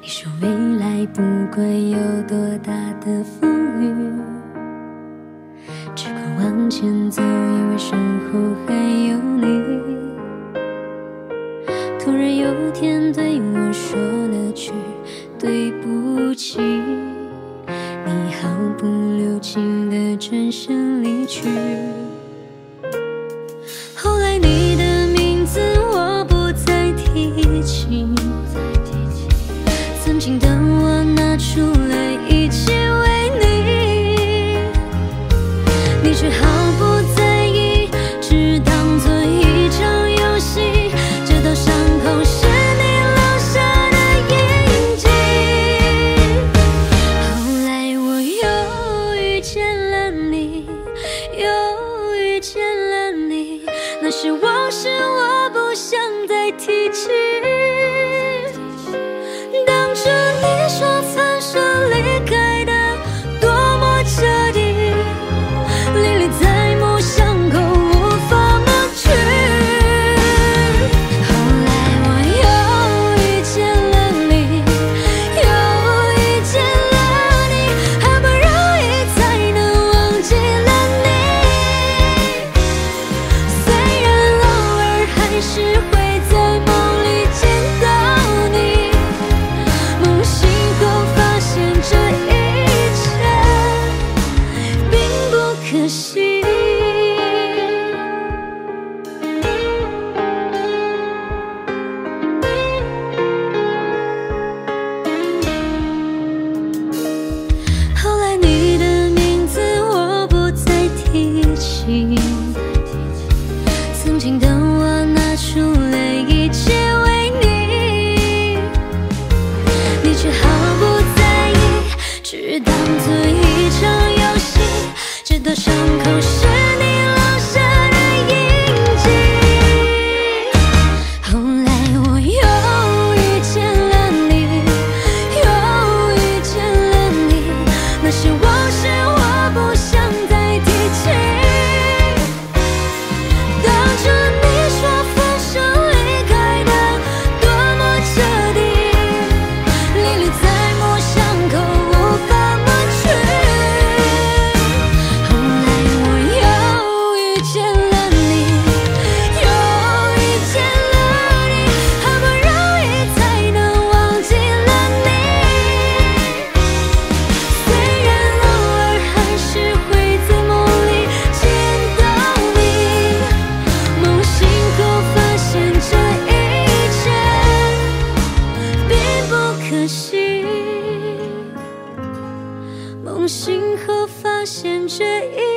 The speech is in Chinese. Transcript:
你说未来不管有多大的风雨，只管往前走，因为身后还有你。突然有天对我说了句对不起，你毫不留情地转身离去。是往事，我不想再提起。心。后来你的名字我不再提起，曾经的我拿出了一切为你，你却毫不在意，只当做一场游戏。的笑见了你又遇见了你好不容易才能忘记了你。虽然偶尔还是会在梦里见到你。梦醒后发现这一切并不可惜梦醒后发现这一